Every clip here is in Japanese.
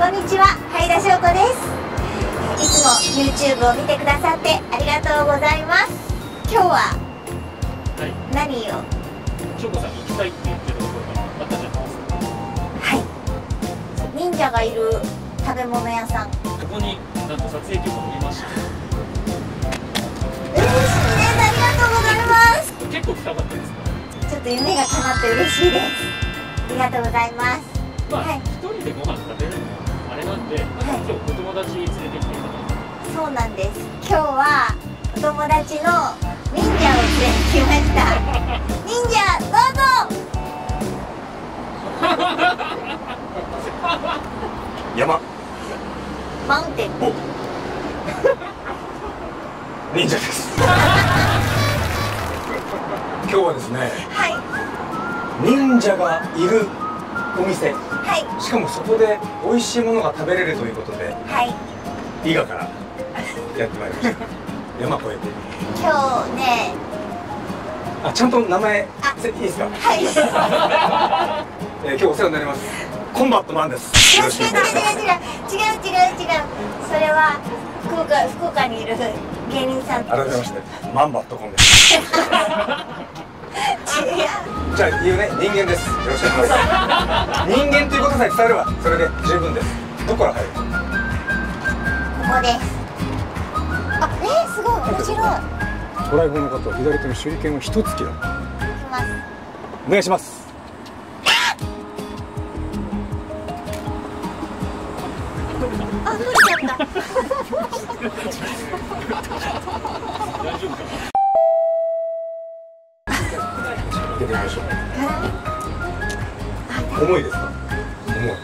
こんにちは、はい田翔子です。いつも YouTube を見てくださってありがとうございます。今日ははい、何を？翔子さんに行きたいって言ってたところがあったじゃないですか。はい。忍者がいる食べ物屋さん。ここになんと撮影許可を見ました。嬉しいです。ありがとうございます。結構来たかったですか？ちょっと夢が叶って嬉しいです。ありがとうございます。まあ、はい一人でご飯食べるで、お友達連れてきて。そうなんです。今日はお友達の忍者を連れてきました。忍者どうぞ。山マウンテン。忍者です今日はですねはい忍者がいるお店はい。しかもそこで美味しいものが食べれるということではい。伊賀から やってまいりました。山越えて。今日ね。あちゃんと名前いいですか、はい。えー今日お世話になります。コンバットマンです。違う違う違う違う違う違う。それは福岡福岡にいる芸人さん違う改めましてマンバットコンです じゃあ言うね。人間です。よろしくお願いします。人間ということさえ伝えればそれで十分です。どこから入る？ここです。あえー、すごい。面白い。トライボの方は左手の手裏剣を一突きだお願いします。あ取れちゃった。大丈夫かな。出てみましょう。重いですか？重い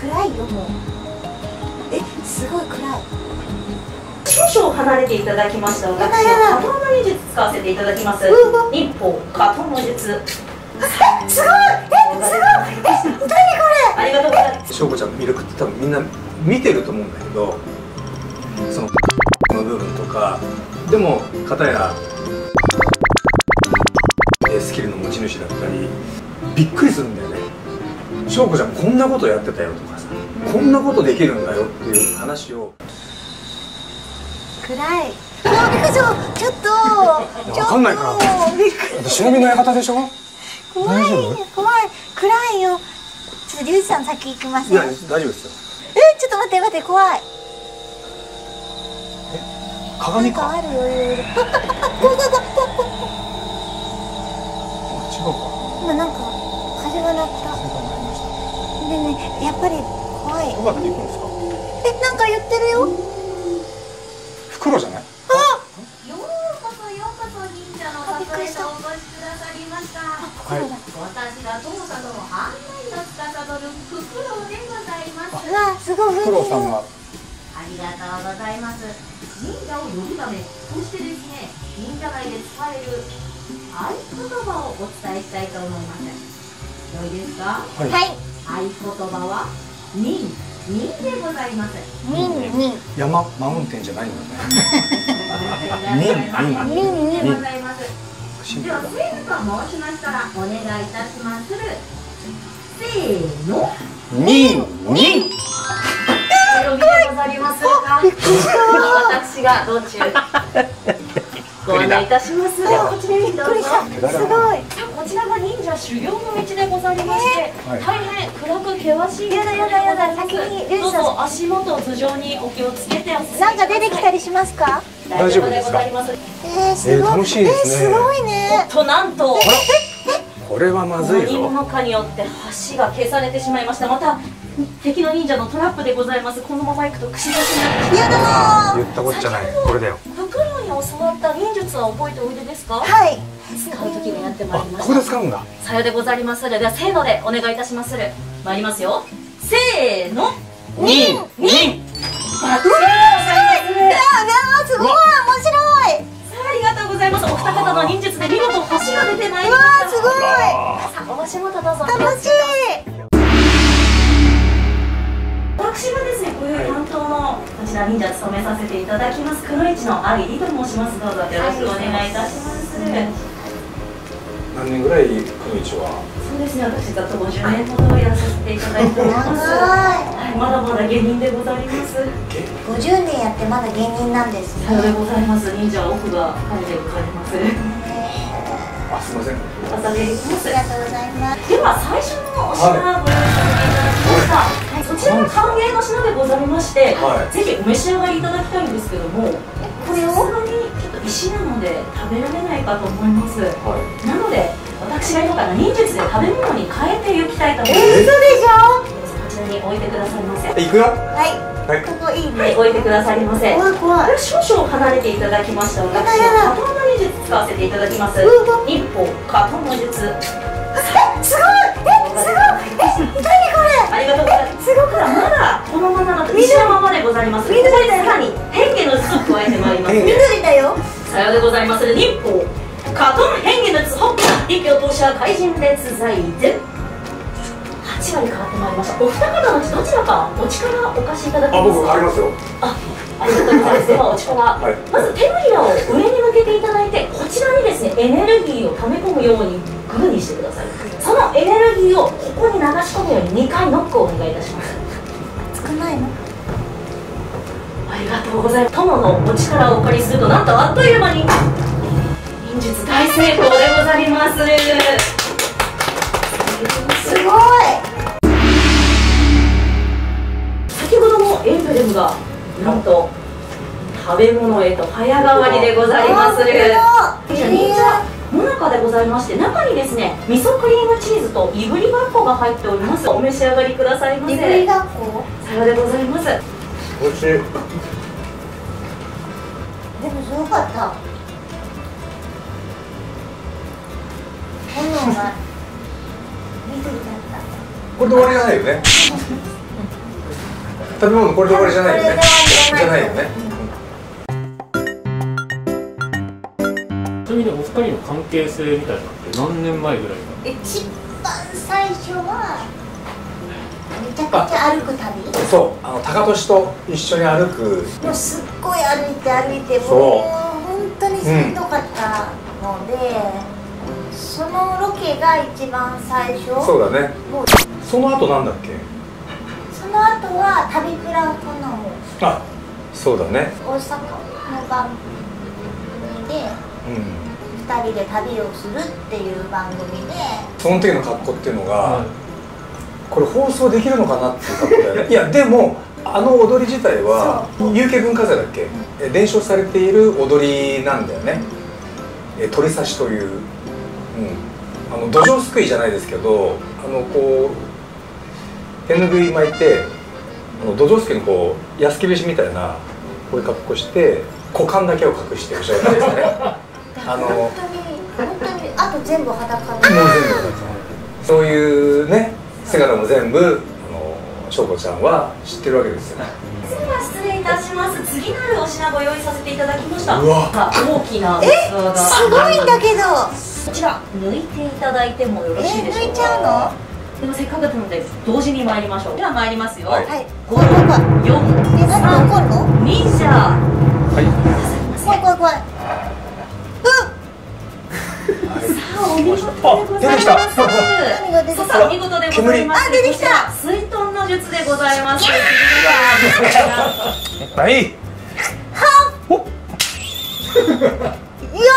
暗い。よもうえすごい暗い。少々離れていただきました私は刀の術使わせていただきます。うわ。一歩刀の術えすごい。えすごい。え何これ？ありがとうございます。翔子ちゃんの魅力って多分みんな見てると思うんだけどそのの部分とかでも片や翔子ちゃんこんなことやってたよとかさこんなことできるんだよっていう話を。暗い。あびっくりしたちょっと。ちょっとわかんないか。ら忍びの館でしょ？怖い。怖い。暗いよ。ちょっとリュウジさん先行きませんいや大丈夫ですよ。えちょっと待って待って怖い。鏡か？あるよ 怖い怖い怖い怖い怖い。違うか。今なんか風が鳴ったでねやっぱり怖い。うまくいくんですか？えなんか言ってるよ。袋じゃない？ようこそようこそ忍者のあびっくりしたお越しくださりました。はい。私が当社の案内を司るフクロウでございます。うわすごい。袋さんが。ありがとうございます。忍者を呼ぶためそしてですね忍者界で使える合言葉をお伝えしたいと思います。よいですか？はい。はい合言葉は忍。忍でございます。ニンニン山マウンテンじゃないんだね。忍忍。忍でございます。ではシンプルだせーのと申しましたらお願いいたしまする。せーの。ニンニンお呼びでございますか私が道中ご案内いたします。こちらにどうぞ。すごい。こちらが修行の道でございまして、はい。大変暗く険しいやだやだやだ先にどうぞ足元頭上にお気をつけてなんか出てきたりしますか？大丈夫ですか？大丈夫でございますえー、すごい、えー楽しいですね。えー、すごいね。となんとこれはまずい何ぞ者かによって橋が消されてしまいました。また敵の忍者のトラップでございます。このまま行くと串刺しになってしまいやだー。言ったこっちゃない。これだよ。袋に教わった忍術は覚えておいでですか？はい使う時がやってまいりまあここしたで使うんだ。さようでございまする。ではせーのでお願いいたしまする。参りますよ。せーの。ニンニンバッチリでございます。あーすごい。面白い。さあありがとうございます。お二方の忍術で見事星が出てまいりまわした。ーすごい。さあお足元どうぞ。楽しい。私はですねこういう担当のこちら忍者務めさせていただきます。黒市のアイリと申します。どうぞよろしくお願いいたします、何年ぐらいくの一は？そうそうですね私だと50年ほどやらさせていただいております。はい。まだまだ芸人でございます。50年やってまだ芸人なんです。ねさようでございます。忍者は奥が彼でございます。あすいません。朝でいきますありがとうございますでは最初のお品ご用意させていただきました、はい、そちらが歓迎の品でございまして、はい。ぜひお召し上がりいただきたいんですけどもこれを？石なので食べられないかと思います。はい。なので私が今から忍術で食べ物に変えていきたいと思いえます。嘘でしょ？こちらに置いてくださいませ。はえ行くよ。はい。はい。ここいいいね置いてくださいませ。怖い怖い。少々離れていただきました。私やだやだ。の刀の術使わせていただきます。一歩刀術さようでございます。日報。カトン変化の術ホップ一挙当社怪人列在で8割変わってまいりました。お二方のうちどちらかお力お貸しいただけあますか？僕ありますよ。あありがとうございます。ではお力、はい。まず手のひらを上に向けていただいて、こちらにですねエネルギーを溜め込むようにグーにしてください。そのエネルギーをここに流し込むように2回ノックをお願いいたします。少ないの？ありがとうございます。友のお力をお借りするとなんとあっという間に。忍術大成功でございます。すごい。先ほどのエンブレムがなんと食べ物へと早変わりでございます。もなかでございまして中にですね味噌クリームチーズといぶりがっこが入っております。お召し上がりくださいませ。リブリ学校さようでございます美味しい。でもすごかった。炎が緑だったこれで終わりじゃないよね？食べ物これで終わりじゃないよね？じゃないよね？ちなみにお二人の関係性みたいなのって何年前ぐらいか一番最初はめちゃくちゃ歩く旅？そう。あの高俊と一緒に歩く。もうすっごい歩いて歩いてもう本当にしんどかったので、そのロケが一番最初。そうだね。もうその後なんだっけ？その後は旅プランコナを。あそうだね。大阪の番組でうん。2人で旅をするっていう番組で。その時の格好っていうのが、はいこれ放送できるのかなっていう格好だよねいやでもあの踊り自体は有形文化財だっけ、え伝承されている踊りなんだよね。え鳥刺しという、うん、あの土壌すくいじゃないですけどあのこう手ぬぐい巻いてあの土壌すくいのこう安木飯みたいなこういう格好して股間だけを隠してる状態ですね。あの本当に本当にあと全部裸で。もう全部だからそういうね姿も全部あの翔子ちゃんは知ってるわけですよ。ねでは失礼いたします。次なるお品ご用意させていただきました。うわ。大きな器がす。ごいんだけど。こちら抜いていただいてもよろしいでしょうか？え抜いちゃでもせっかくなので同時に参りましょう。では参りますよ、はい。うのはい。怖い怖い怖い四え何三怒るの？忍者。はい。怖い怖い怖い出てきた。さあお見事でございます煙あ出てきた。水遁の術でございます。はい。いや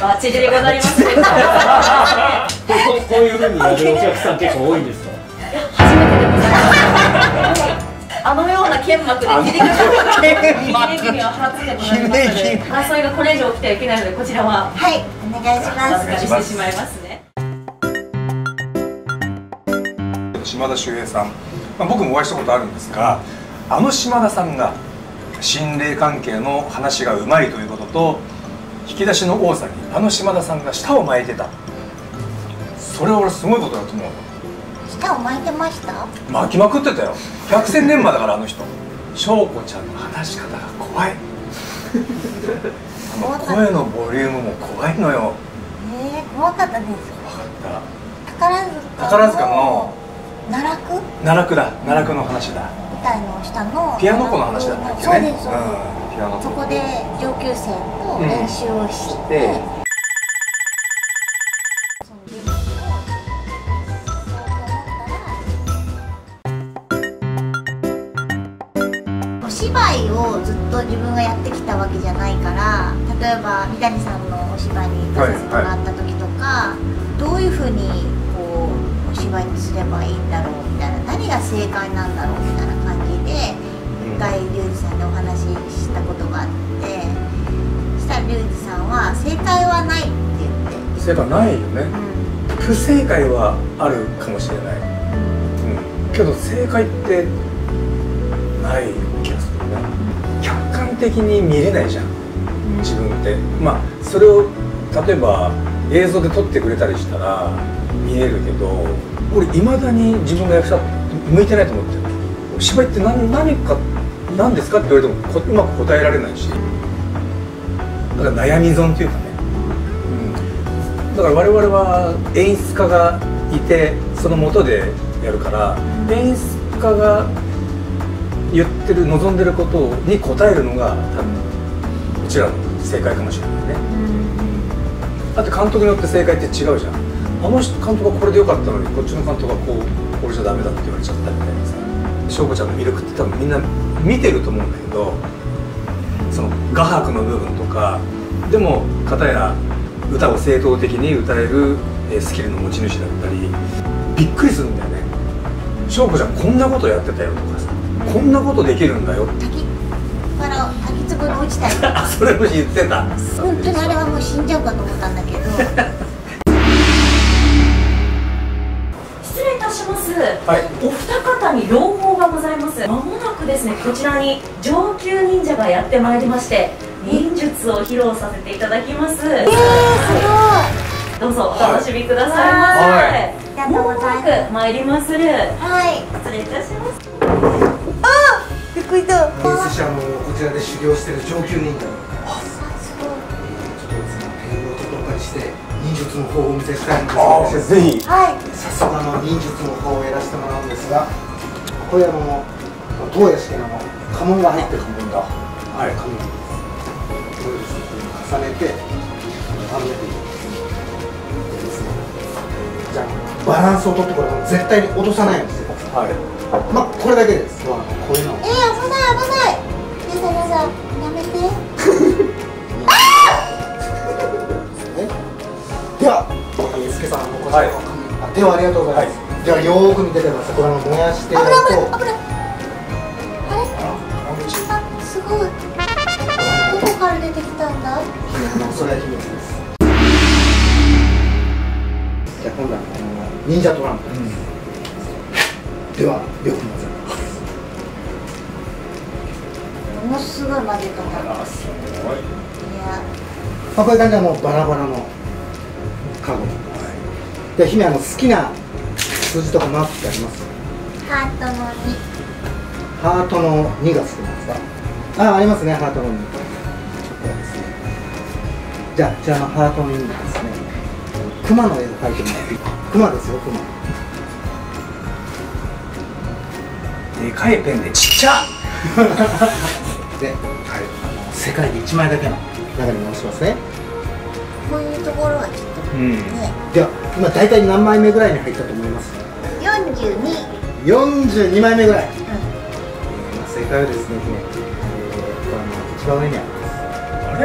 バッチリでござい。ますこうこういうふうにやるお客さん結構多いんですか初めてでございますあのような剣幕で切り抜け右には初でございますので争いがこれ以上起きてはいけないのでこちらははいお願いしおます。預かりしてしまいますね。島田秀平さん、まあ、僕もお会いしたことあるんですがあの島田さんが心霊関係の話がうまいということと引き出しの多さにあの島田さんが舌を巻いてた。それは俺すごいことだと思う舌を巻いてました？巻きまくってたよ。百戦錬磨だからあの人。翔子ちゃんの話し方が怖い。あの声のボリュームも怖いのよ。えー、怖かったです分かった。宝塚宝塚の？奈落？奈落だ。奈落の話だ。台の下のピアノ校の話だったっけね。そうですそうん、ピアノ校そこで上級生と練習をして、でそをずっと自分がやってきたわけじゃないから例えば三谷さんのお芝居に出させてもらった時とか、どういうふうにこうお芝居にすればいいんだろうみたいな何が正解なんだろうみたいな感じで一回リュウジさんにお話ししたことがあってそしたらリュウジさんは正解はないって言って。正解ないよね。うん。不正解はあるかもしれない、うん、けど正解ってない気がするね。客観的に見れないじゃん。自分って。まあそれを例えば映像で撮ってくれたりしたら見えるけど俺いまだに自分が役者向いてないと思ってる。お芝居って何何か何ですかって言われてもこうまく答えられないし。だから悩み損というかね、うん、だから我々は演出家がいてその下でやるから演出家が言ってる望んでることに応えるのが多分うちらの正解かもしれないね。だって監督によって正解って違うじゃん。あの人監督はこれでよかったのにこっちの監督はこうこれじゃダメだって言われちゃったみたいなさ。翔子ちゃんの魅力って多分みんな見てると思うんだけどその画伯の部分とかでも片や歌を正当的に歌えるスキルの持ち主だったりびっくりするんだよね。翔子ちゃんこんなことやってたよとかさ。こんなことできるんだよ。滝から滝つぼに落ちたりあ それも言ってた。本当にあれはもう死んじゃうかと思ったんだけど。失礼いたします。はい。お二方に朗報がございます。まもなくですねこちらに上級忍者がやってまいりまして忍術を披露させていただきます。えー、すどうぞお楽しみくださいませ、はい。ありがとうございます。もうなく参りまする。ごいはい。失礼いたしますびっくりした演出者のこちらで修行してる上級忍者のすごいちょっとですねテーブルをちょっとお借りして忍術の方をお見せしたいんですああがぜひはい。早速あの忍術の方をやらせてもらうんですがこれあの東屋式の家紋が入ってる家紋だはい。家紋ですこれですね重ねてはめていくでです。ねじゃあバランスをとってこれ絶対に落とさないようにしてくださはいいまあこれだけです。まあこういうの。えー、危ない危ない。やだやだやめて。ね では、えー、助さんお越しはい。あではありがとうございます、ではよーく見てください。これあの燃やして危ないやると危ない。危ないあれ？あすごいどこから出てきたんだ？それは秘密です。じゃあ今度はあの忍者トランプでではよく混ぜます。ものすごい混ぜ方ですい。やまあ、こういう感じであのバラバラのカードで姫あの好きな数字とかマークってありますハートの2ハートの2が好きなんですか？あありますねハートの2ではですね。じゃあこちらのハートの2ですね。熊の絵を描いてもらって熊ですよ熊。でかいペンでちっちゃ。で、はい、あの世界で1枚だけの。中に直しますね。こういうところはちょっと。うん。ねでは今大体何枚目ぐらいに入ったと思います？42 42枚目ぐらい、えーまあ、正解はですね、えーこの一番上にあり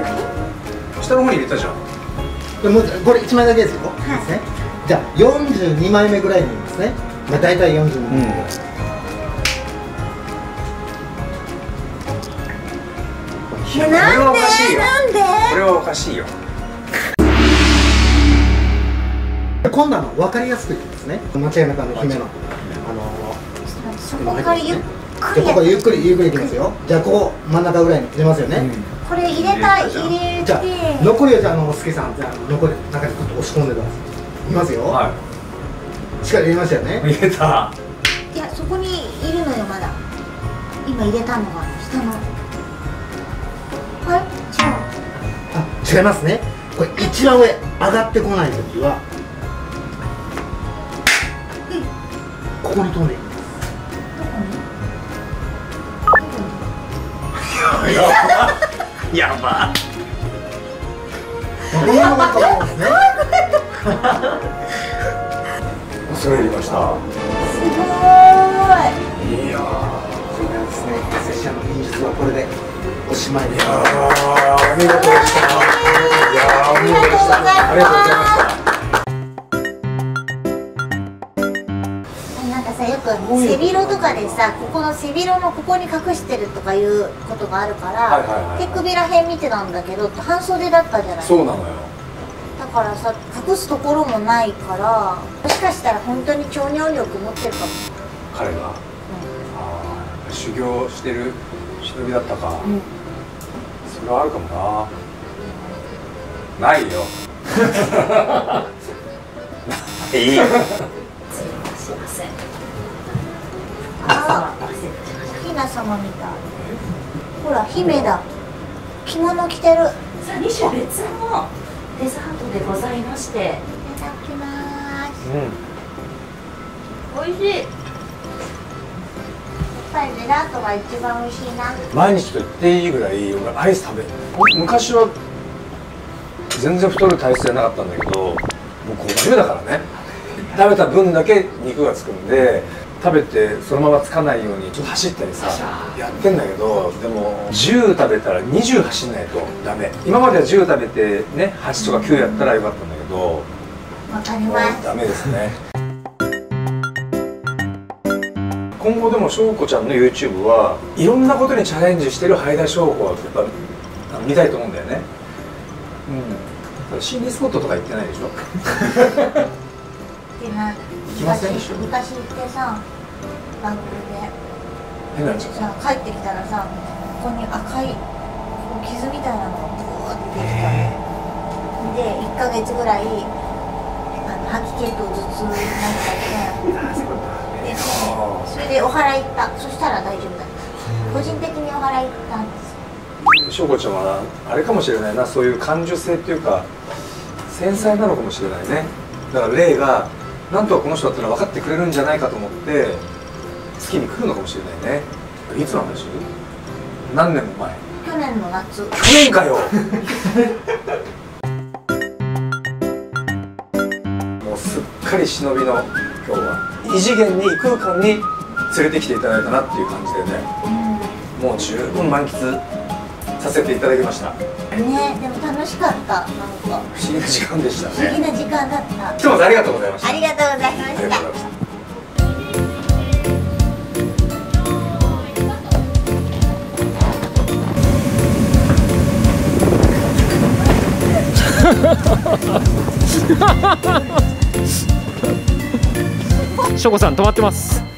ます。あれ？下の方に入れたじゃん。でもうこれ1枚だけですよ、はい。ですね。じゃあ42枚目ぐらいにいますね、まあ、大体42枚目ぐらい、いやこれはおかしいよ。なんでこれはおかしいよ。今度は分かりやすく言いますね。間違いなくあの姫の。あのちょっと待ってそこからゆっくじゃあここゆっくりゆっくりいきますよ。じゃあここ真ん中ぐらいに入れますよね、これ入れた入れじゃあて残りはじゃああのすけさんじゃあ残り中にちょっと押し込んでください。いきますよ、はしっかり入れましたよね。い入れた。いやそこにいるのよまだ。今入れたのが下の違いますね。これ一番上上がってこないときはここに飛んでいきます。どこにやば。どういうことですね恐れ入りましたすごいいやそれではですね拙者の技術はこれでおしまいです。ーお見事でしたいやーお見事でした。ありがとうございましたなんかさよく背広とかでさここの背広のここに隠してるとかいうことがあるから、はいはいはい手首らへん見てたんだけど半袖だったじゃないそうなのよだからさ隠す。ところもないからもしかしたら本当に超能力持ってるかも、彼があー修行してる忍びだったか、うんそれはあるかもな。ないよ。いいよ。すいません。あひな様みたい。ほら姫だ。着物着てる。さあ2種別のデザートでございましてただきますうん美味しいぱりジェラートが一番美味しいな。毎日と言っていいぐらい俺アイス食べる。昔は全然太る体質じゃなかったんだけどもう50だからね。食べた分だけ肉がつくんで食べてそのままつかないようにちょっと走ったりさやってんだけどでも10食べたら20走んないとダメ。今までは10食べてね8とか9やったらよかったんだけどわかりますダメですね今後でも翔子ちゃんの YouTube はいろんなことにチャレンジしてるハイダ翔子はやっぱ見たいと思うんだよね。うん。心理スポットとか行ってないでしょ？でなきません一緒に昔行ってさ番組で。さ帰ってきたらさここに赤いこう傷みたいなのがブワーってできたの。で1ヶ月ぐらいあの吐き気と頭痛になったってでそれでお祓い行った。そしたら大丈夫だった。個人的にお祓い行ったんですよ。翔子ちゃんはあれかもしれないな。そういう感受性っていうか繊細なのかもしれないね。だから霊がなんとかこの人だったら分かってくれるんじゃないかと思って好きに来るのかもしれないね。いつの話？何年も前。去年の夏。去年かよ。もうすっかり忍びの今日は異次元に異空間に連れてきていただいたなっていう感じでね。もう十分満喫させていただきました。ねでも楽しかった。なんか。不思議な時間でした不思議ねな時間だった。ひとまずありがとうございました。ありがとうございまありがとうごしたざいましたしょこさん止まってます。